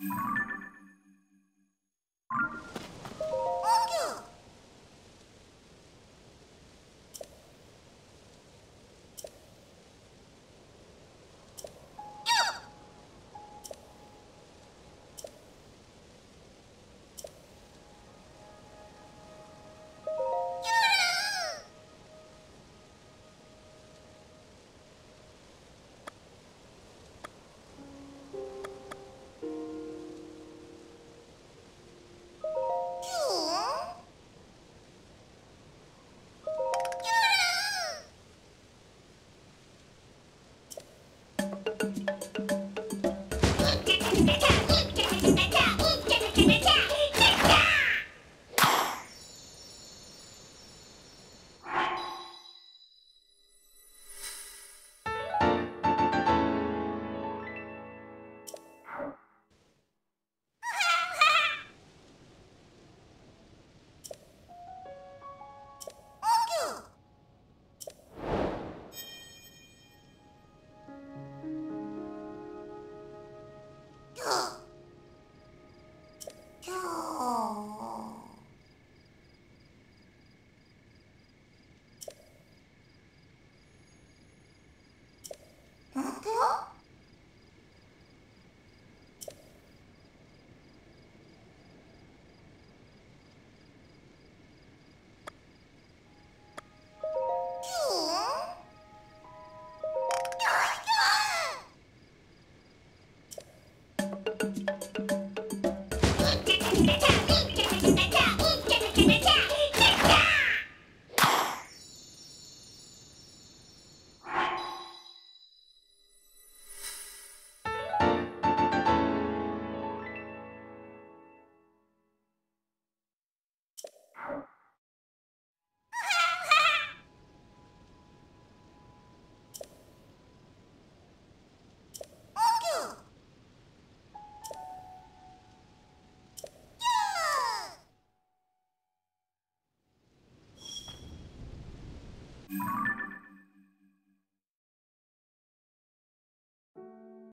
you Okay. you